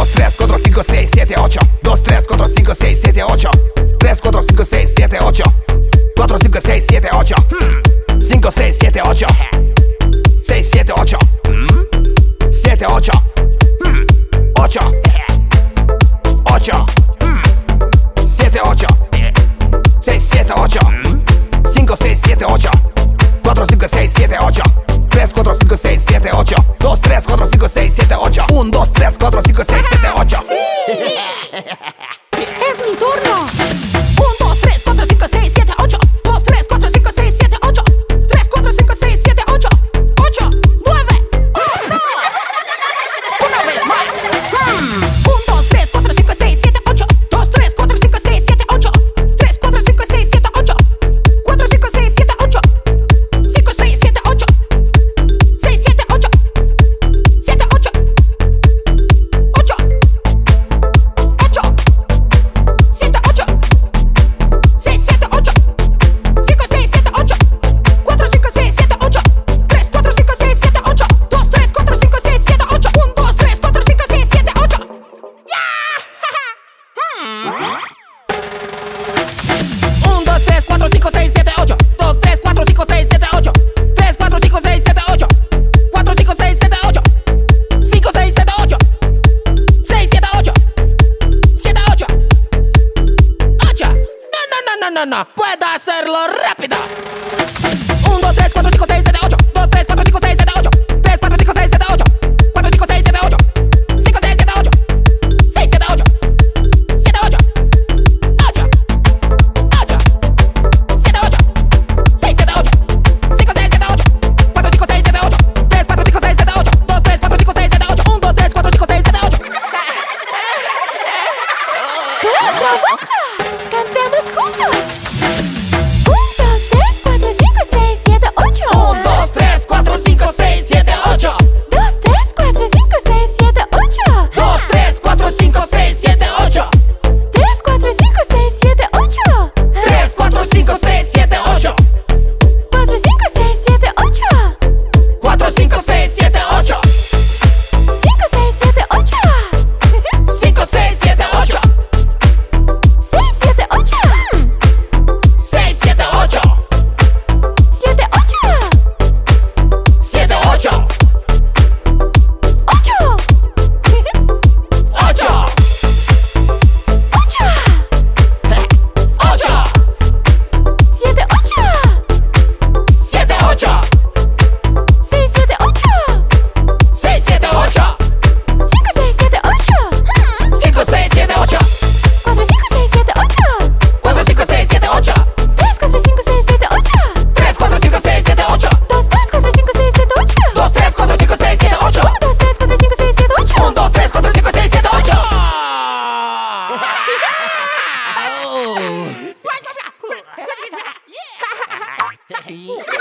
2, 3, 4, 5, 6, 7, 8 2, 3, 4, 5, 6, 7, 8 3, 4, 5, 6, 7, 8 4, 5, 6, 7, 8 5, 6, 7, 8 6, 7, 8 7, 8 8 8 7, 8 6, 7, 8 5, 6, 7, 8 Você sem ser derrote, 1, 2, 3, 4, 5, 6, 7, 8 2, 3, 4, 5, 6, 7, 8 3, 4, 5, 6, 7, 8 4, 5, 6, 7, 8 5, 6, 7, 8 6, 7, 8 7, 8 8 No, no, no, no, no, no. Puedo hacerlo rápido. 1, 2, 3, 4, 5, 6, 7, 8 ¡Trabaja! ¡Cantemos juntos! happy.